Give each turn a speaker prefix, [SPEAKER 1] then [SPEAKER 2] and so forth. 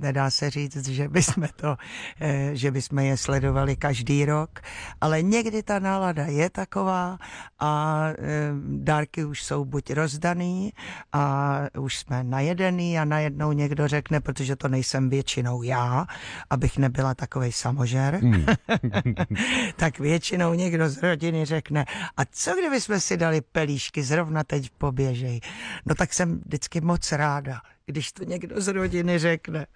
[SPEAKER 1] Nedá se říct, že bychom, to, eh, že bychom je sledovali každý rok, ale někdy ta nálada je taková a eh, dárky už jsou buď rozdaný a už jsme najedený a najednou někdo řekne, protože to nejsem většinou já, abych nebyla takovej samožer, hmm. tak většinou někdo z rodiny řekne, a co kdyby jsme si dali pelíšky zrovna teď poběžej? No tak jsem vždycky moc ráda, když to někdo z rodiny řekne.